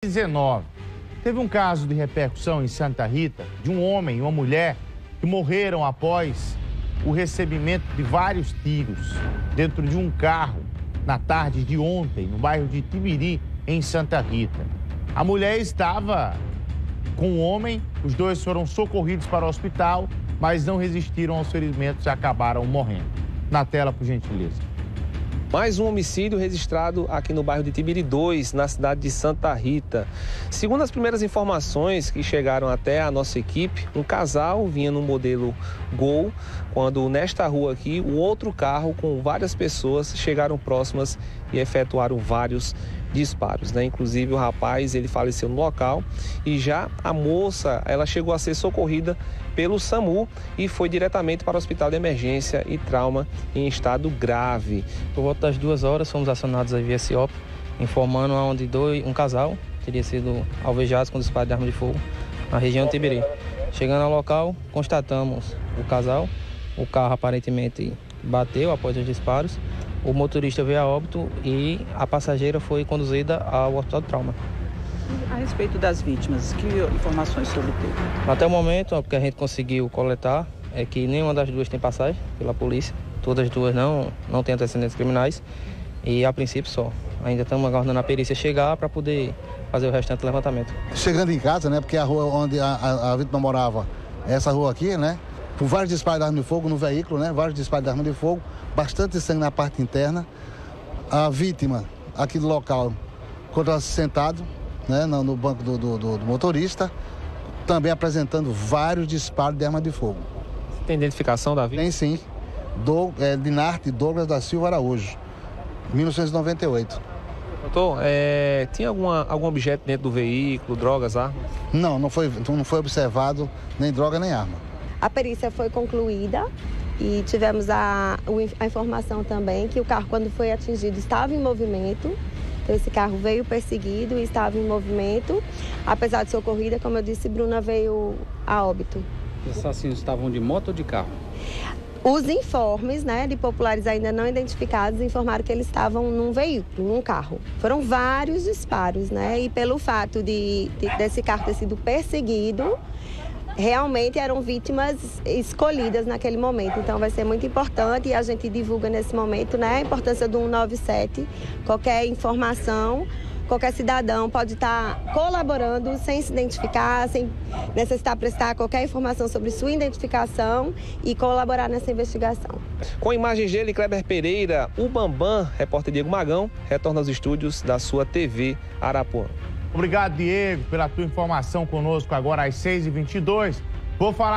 19. Teve um caso de repercussão em Santa Rita de um homem e uma mulher que morreram após o recebimento de vários tiros dentro de um carro na tarde de ontem, no bairro de Tibiri, em Santa Rita. A mulher estava com o homem, os dois foram socorridos para o hospital, mas não resistiram aos ferimentos e acabaram morrendo. Na tela, por gentileza. Mais um homicídio registrado aqui no bairro de Tibiri 2, na cidade de Santa Rita. Segundo as primeiras informações que chegaram até a nossa equipe, um casal vinha no modelo Gol, quando nesta rua aqui, o outro carro com várias pessoas chegaram próximas e efetuaram vários disparos, né? Inclusive o rapaz, ele faleceu no local e já a moça, ela chegou a ser socorrida pelo SAMU e foi diretamente para o Hospital de Emergência e Trauma em estado grave. Por volta das duas horas, fomos acionados a via informando onde dois, um casal teria sido alvejado com disparo de arma de fogo na região de Tibiri. Chegando ao local, constatamos o casal, o carro aparentemente bateu após os disparos o motorista veio a óbito e a passageira foi conduzida ao hospital de trauma. A respeito das vítimas, que informações sobre teve? Até o momento, o que a gente conseguiu coletar é que nenhuma das duas tem passagem pela polícia. Todas as duas não, não têm antecedentes criminais e a princípio só. Ainda estamos aguardando a perícia chegar para poder fazer o restante do levantamento. Chegando em casa, né, porque a rua onde a, a, a vítima morava, é essa rua aqui, né, vários disparos de arma de fogo no veículo, né? Vários disparos de arma de fogo, bastante sangue na parte interna. A vítima aqui do local encontrou-se sentado né, no, banco do, do, do, motorista, também apresentando vários disparos de arma de fogo. Tem identificação da vítima? Tem sim. Do, é, Dinarte Douglas da Silva Araújo, 1998. Doutor, é, tinha alguma, algum objeto dentro do veículo, drogas, armas? Não, não foi, não foi observado nem droga nem arma. A perícia foi concluída e tivemos a, a informação também que o carro, quando foi atingido, estava em movimento. Então, esse carro veio perseguido e estava em movimento. Apesar de socorrida, como eu disse, Bruna veio a óbito. Os assassinos estavam de moto ou de carro? Os informes né, de populares ainda não identificados informaram que eles estavam num veículo, num carro. Foram vários disparos, né? E pelo fato de, de desse carro ter sido perseguido, realmente eram vítimas escolhidas naquele momento. Então vai ser muito importante e a gente divulga nesse momento né, a importância do 197. Qualquer informação, qualquer cidadão pode estar colaborando sem se identificar, sem necessitar prestar qualquer informação sobre sua identificação e colaborar nessa investigação. Com imagens dele, Kleber Pereira, o Bambam, repórter Diego Magão, retorna aos estúdios da sua TV Arapuã. Obrigado, Diego, pela tua informação conosco agora às 6h22. Vou falar.